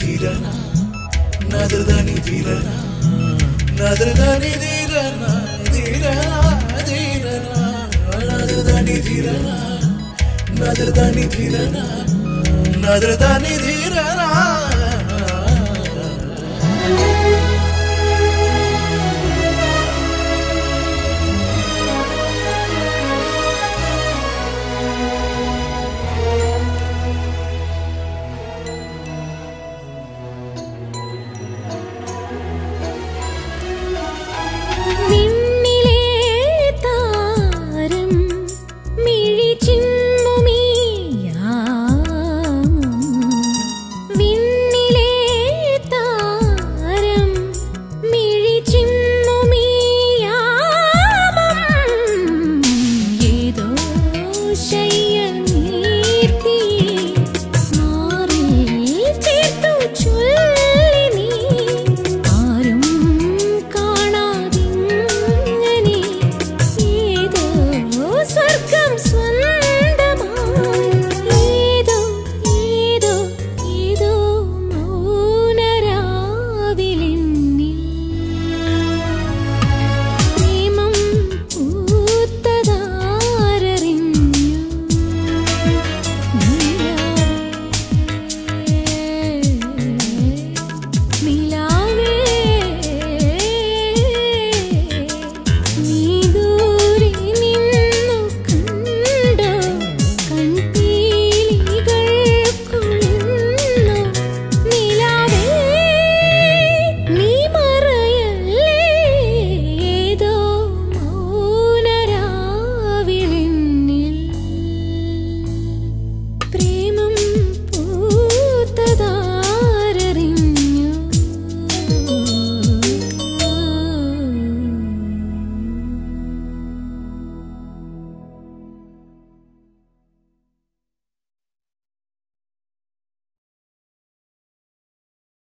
తీరనా? నదురుదాని తీరనా? నదురుదాని తీరనా? తీరనా? తీరనా? నదురుదాని తీరనా? నదురుదాని తీరనా? నదురుదాని తీరనా?